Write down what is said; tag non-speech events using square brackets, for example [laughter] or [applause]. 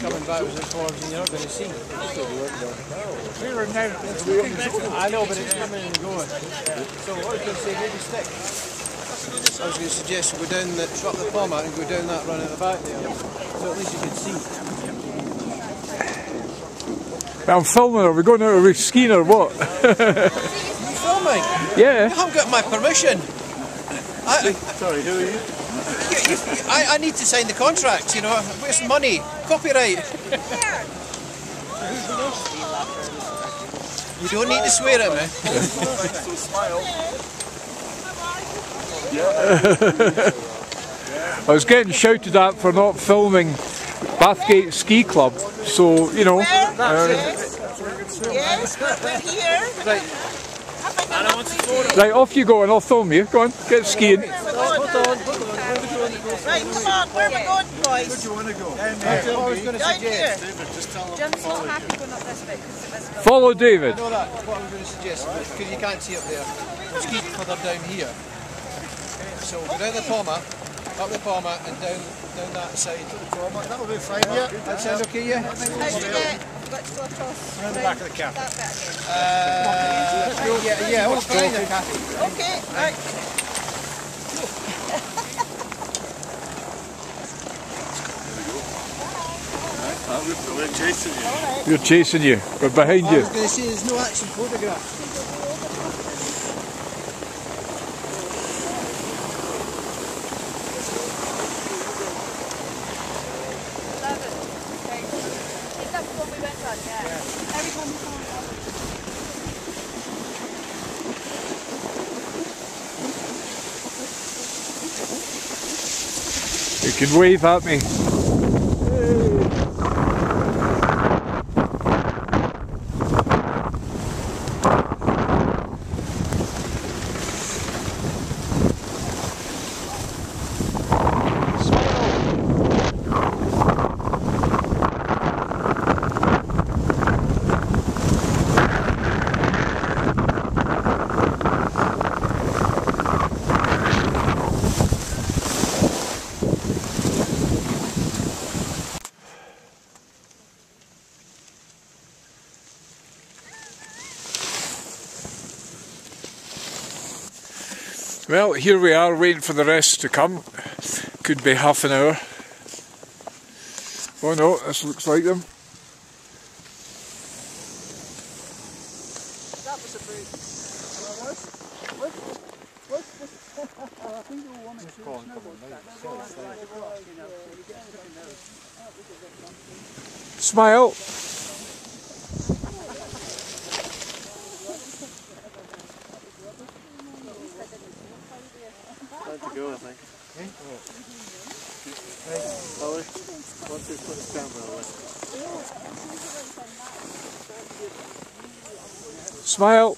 Coming by with this forms and you're not going to see. We were now, I know, but it's coming and going. So what I was going to say, maybe stick. I was going to suggest we go down the, drop the bomber, and go down that run at the back there. So at least you can see. I'm filming, are we going out, are we skiing or what? [laughs] You filming? You haven't got my permission. I, Sorry, who are you? you, you, I, I need to sign the contract, you know. Where's the money? Copyright. [laughs] You don't need to swear at me. [laughs] I was getting shouted at for not filming Bathgate Ski Club. So, you know. Uh, yes, but we're here. Right, Right, off you go and I'll film you. Go on, get skiing. Right, come on, where are we going, boys? you want to go? what I was going to Down suggest. here. Jim's not happy going up this way because it was Follow David. I know that. What I was going to suggest, because you can't see up there, let's keep further down here. So go down the Palmer, up the Palmer, and down down that side. That'll be fine, yeah. That sound okay, yeah? How to get, let's go across. Around the back of the cafe. That bit again. Uh, yeah, yeah, hold behind the cafe. Okay, right. We're chasing you. We're chasing you. We're behind I you. was going to say there's no action photograph. eleven. Okay. Is that the on? Yeah. Every time we come on. You can wave at me. Well, here we are waiting for the rest to come. Could be half an hour. Oh no, this looks like them. Smile. to go, I think. Hey, put the camera away. Smile!